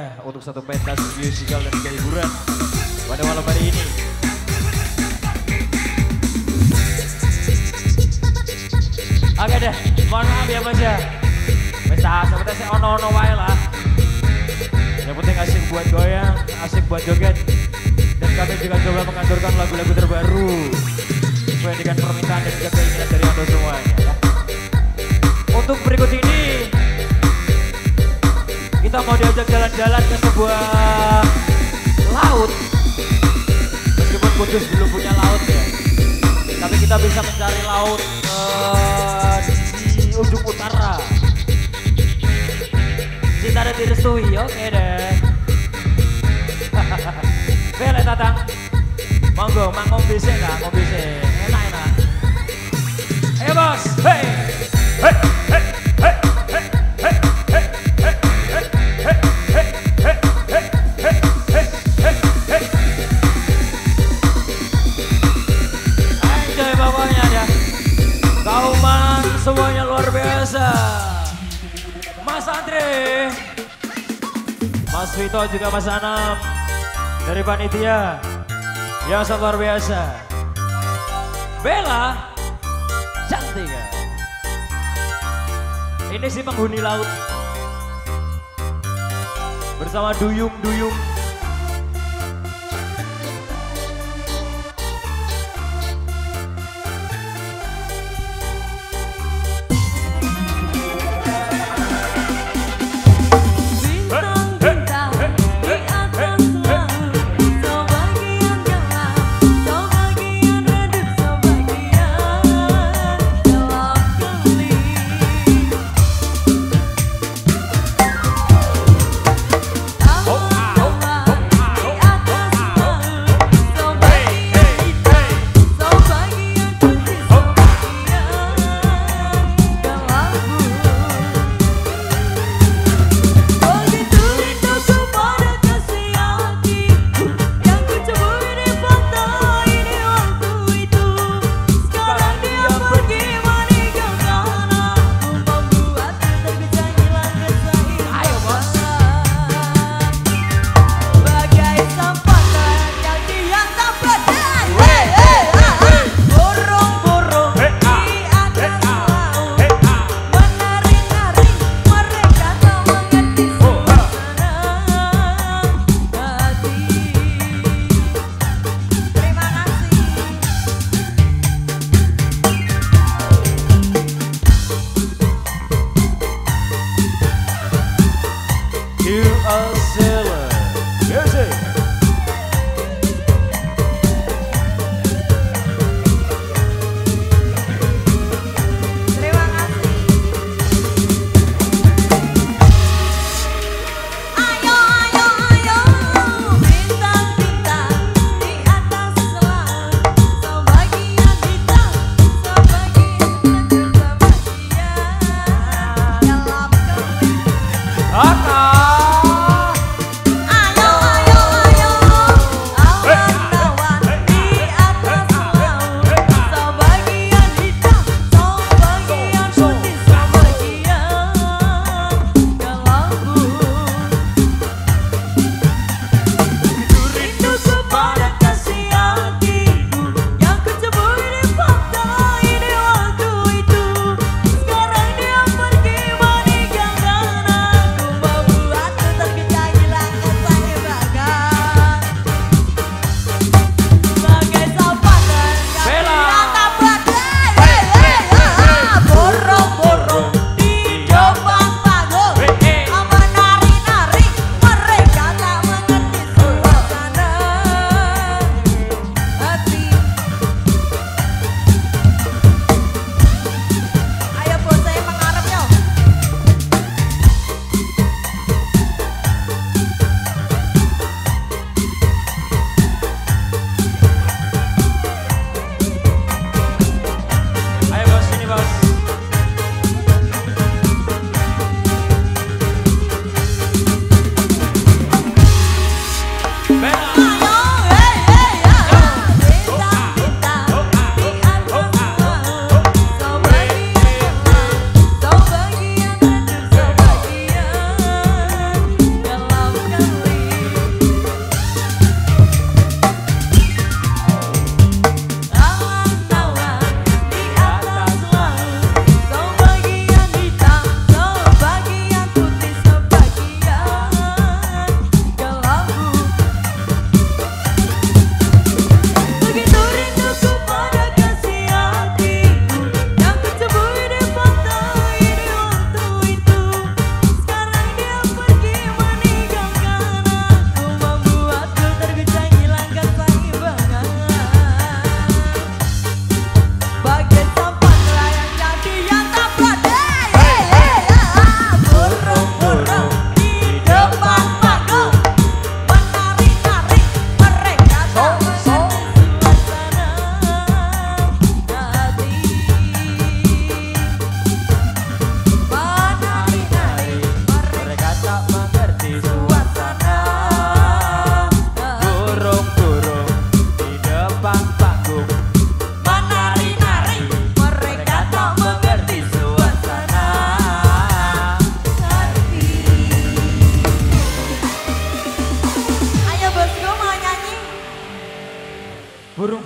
untuk satu pentas musical dan juga hiburan pada malam hari ini. Oke deh, mohon maaf ya mas ya. Bisa, seperti saya ono-ono wae lah. Yang penting asik buat goyang, asik buat joget. Dan kami juga coba mengaturkan lagu-lagu terbaru sesuai dengan permintaan dan juga keinginan dari anda semuanya. Ya. Untuk berikut jalan-jalan ke sebuah laut. Meskipun Kudus belum punya laut ya, tapi kita bisa mencari laut uh, di ujung utara. Cinta dan direstui, oke deh. Bele tatang, monggo, mang sih nggak, ngombe sih, Mas Andre, Mas Vito juga Mas Anam dari panitia yang sangat luar biasa. Bella, cantik. Ini si penghuni laut bersama duyung-duyung. us.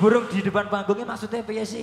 Burung-burung di depan panggungnya maksudnya apa ya sih?